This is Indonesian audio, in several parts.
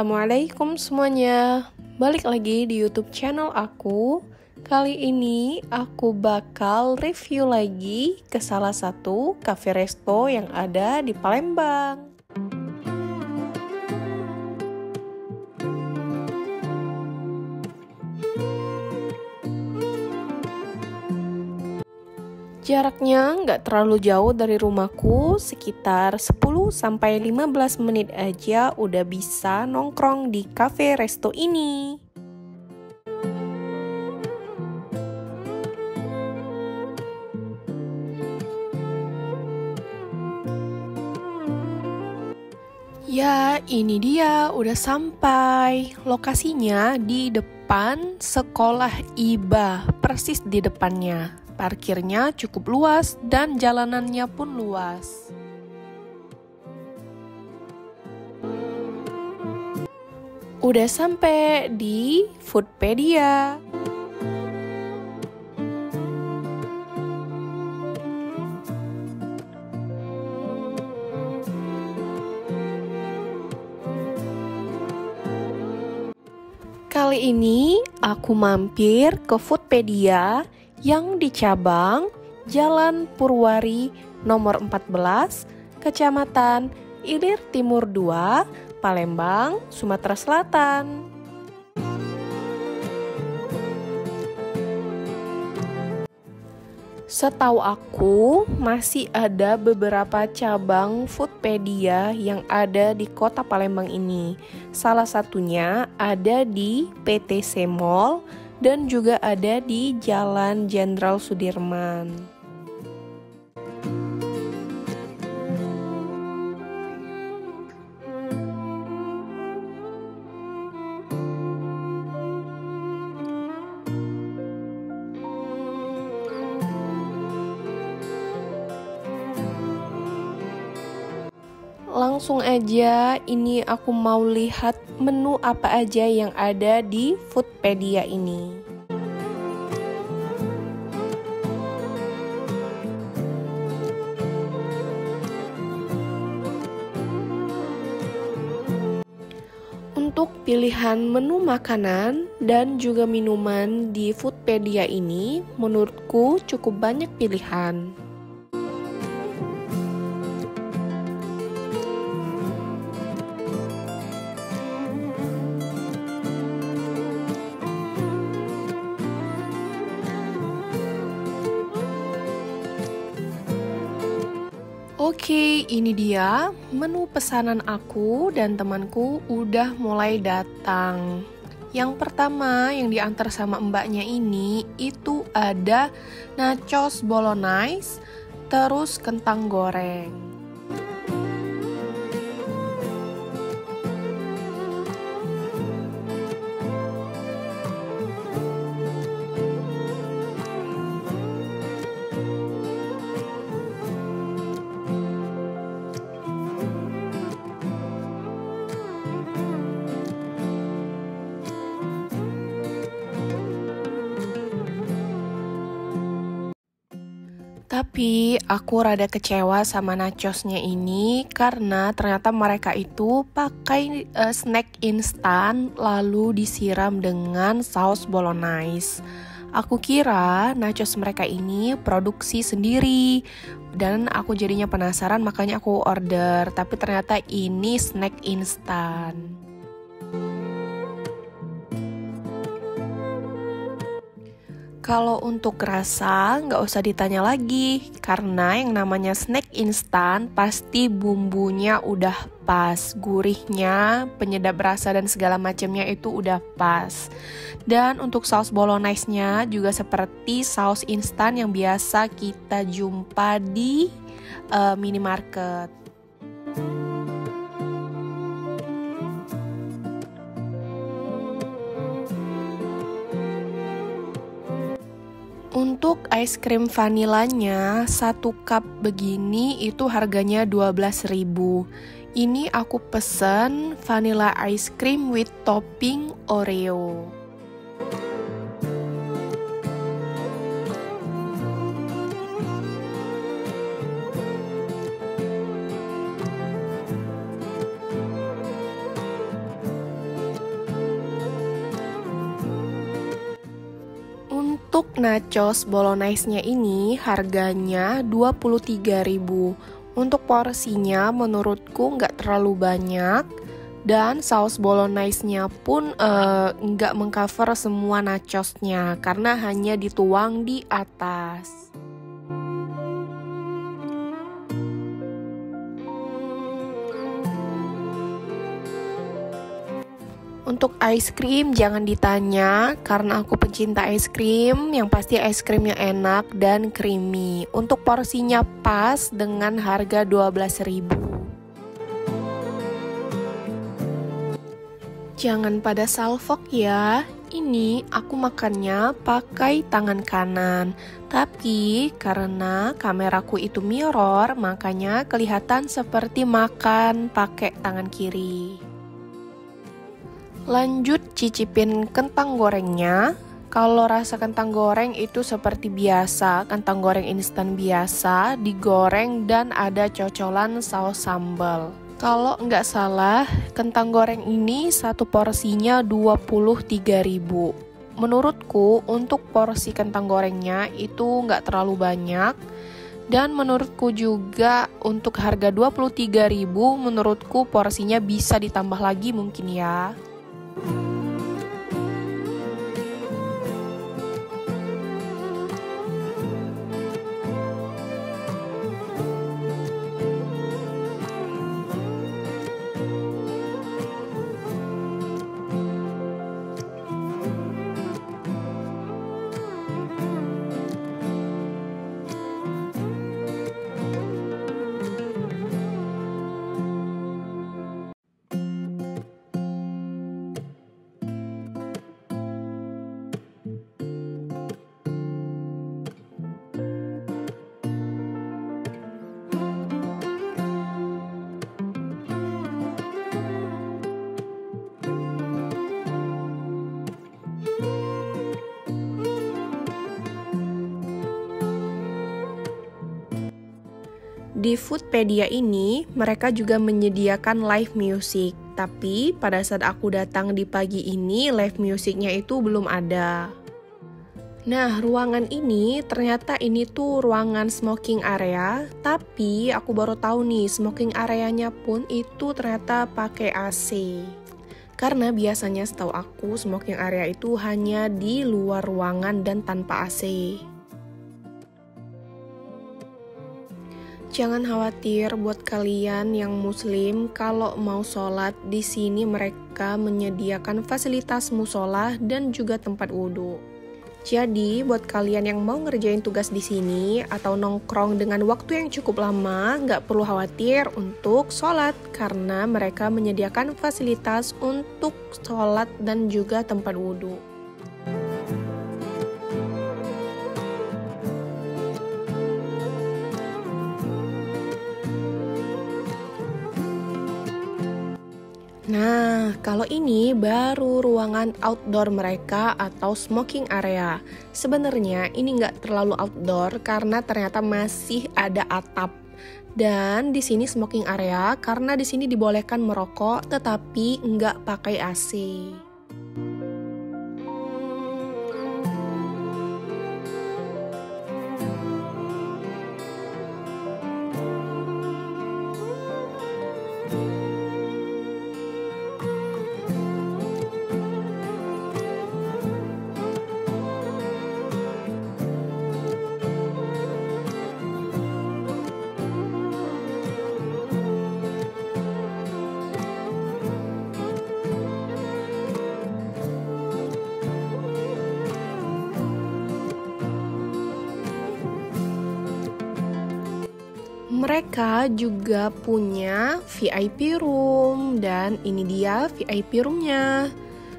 Assalamualaikum semuanya. Balik lagi di youtube channel aku. Kali ini aku bakal review lagi ke salah satu cafe resto yang ada di Palembang Jaraknya nggak terlalu jauh dari rumahku, sekitar 10-15 menit aja udah bisa nongkrong di cafe resto ini. Ya, ini dia udah sampai. Lokasinya di depan sekolah IBA, persis di depannya. Parkirnya cukup luas dan jalanannya pun luas. Udah sampai di Foodpedia. Kali ini aku mampir ke Foodpedia yang di cabang Jalan Purwari nomor 14, Kecamatan Ilir Timur 2, Palembang, Sumatera Selatan. Setahu aku, masih ada beberapa cabang Foodpedia yang ada di kota Palembang ini. Salah satunya ada di PTC Mall, dan juga ada di Jalan Jenderal Sudirman. Langsung aja ini aku mau lihat menu apa aja yang ada di Foodpedia ini. Untuk pilihan menu makanan dan juga minuman di Foodpedia ini menurutku cukup banyak pilihan. Oke, ini dia menu pesanan aku dan temanku udah mulai datang. Yang pertama yang diantar sama mbaknya ini itu ada nachos bolognese, terus kentang goreng. Tapi aku rada kecewa sama nachosnya ini karena ternyata mereka itu pakai uh, snack instan lalu disiram dengan saus bolognese. Aku kira nachos mereka ini produksi sendiri dan aku jadinya penasaran makanya aku order tapi ternyata ini snack instan. Kalau untuk rasa nggak usah ditanya lagi karena yang namanya snack instan pasti bumbunya udah pas, gurihnya, penyedap rasa dan segala macamnya itu udah pas. Dan untuk saus bolognese-nya juga seperti saus instan yang biasa kita jumpa di uh, minimarket. Es krim vanilanya, satu cup begini itu harganya 12.000. Ini aku pesen vanilla ice cream with topping Oreo. Untuk nachos bolognese-nya ini harganya 23.000. Untuk porsinya menurutku nggak terlalu banyak dan saus bolognese-nya pun uh, nggak mengcover semua nachosnya karena hanya dituang di atas. Untuk ice cream jangan ditanya karena aku pencinta ice cream yang pasti ice creamnya enak dan creamy. Untuk porsinya pas dengan harga 12.000. Jangan pada salfok ya. Ini aku makannya pakai tangan kanan. Tapi karena kameraku itu mirror, makanya kelihatan seperti makan pakai tangan kiri. Lanjut cicipin kentang gorengnya. Kalau rasa kentang goreng itu seperti biasa, kentang goreng instan biasa, digoreng dan ada cocolan saus sambal. Kalau nggak salah, kentang goreng ini satu porsinya 23.000. Menurutku untuk porsi kentang gorengnya itu nggak terlalu banyak. Dan menurutku juga untuk harga 23.000 menurutku porsinya bisa ditambah lagi mungkin ya. Di Foodpedia ini, mereka juga menyediakan live music. Tapi pada saat aku datang di pagi ini, live musicnya itu belum ada. Nah, ruangan ini ternyata ini tuh ruangan smoking area, tapi aku baru tahu nih smoking areanya pun itu ternyata pakai AC. Karena biasanya setahu aku smoking area itu hanya di luar ruangan dan tanpa AC. Jangan khawatir buat kalian yang muslim kalau mau sholat di sini mereka menyediakan fasilitas musola dan juga tempat wudhu. Jadi buat kalian yang mau ngerjain tugas di sini atau nongkrong dengan waktu yang cukup lama, nggak perlu khawatir untuk sholat karena mereka menyediakan fasilitas untuk sholat dan juga tempat wudhu. Kalau ini baru ruangan outdoor mereka atau smoking area. Sebenarnya ini nggak terlalu outdoor karena ternyata masih ada atap. Dan di sini smoking area karena di sini dibolehkan merokok tetapi nggak pakai AC. Mereka juga punya VIP room dan ini dia VIP roomnya.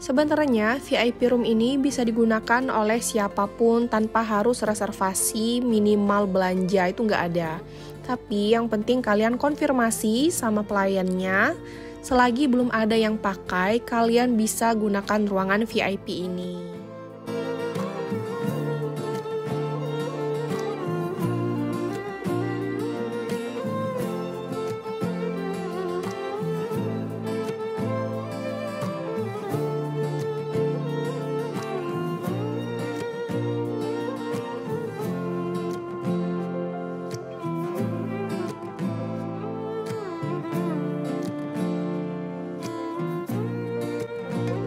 Sebenarnya VIP room ini bisa digunakan oleh siapa pun tanpa harus reservasi minimal belanja itu nggak ada. Tapi yang penting kalian konfirmasi sama pelayannya. Selagi belum ada yang pakai, kalian bisa gunakan ruangan VIP ini.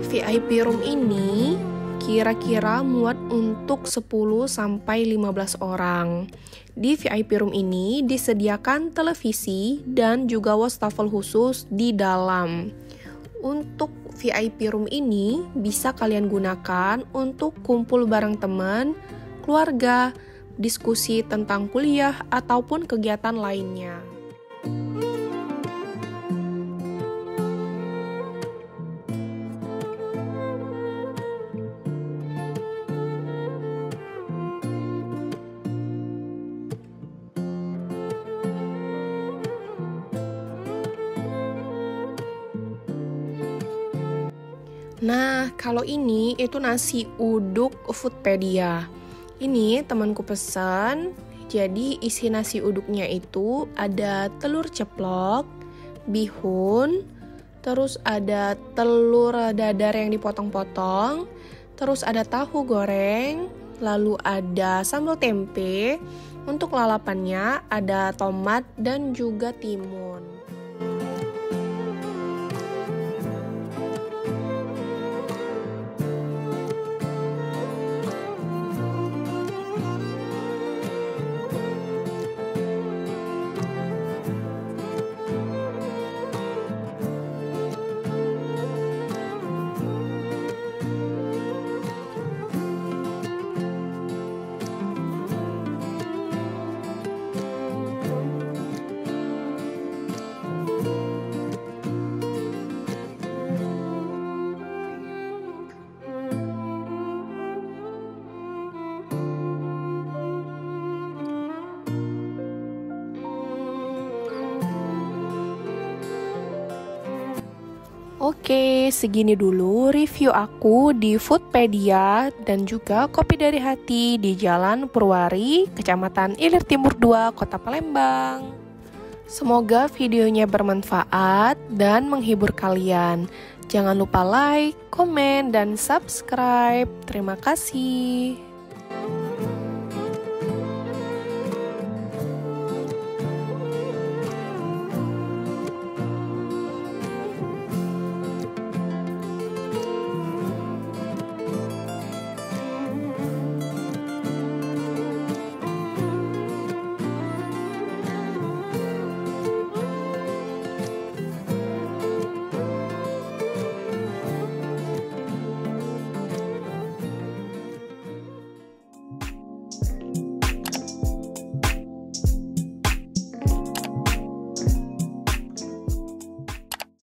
VIP room ini kira-kira muat untuk 10 sampai 15 orang. Di VIP room ini disediakan televisi dan juga wastafel khusus di dalam. Untuk VIP room ini bisa kalian gunakan untuk kumpul bareng teman, keluarga, diskusi tentang kuliah ataupun kegiatan lainnya. Nah, kalau ini itu nasi uduk Foodpedia. Ini temanku pesan. Jadi isi nasi uduknya itu ada telur ceplok, bihun, terus ada telur dadar yang dipotong-potong, terus ada tahu goreng, lalu ada sambal tempe. Untuk lalapannya ada tomat dan juga timun. Oke, segini dulu review aku di Foodpedia dan juga Kopi Dari Hati di Jalan Purwari, Kecamatan Ilir Timur 2, Kota Palembang. Semoga videonya bermanfaat dan menghibur kalian. Jangan lupa like, komen, dan subscribe. Terima kasih.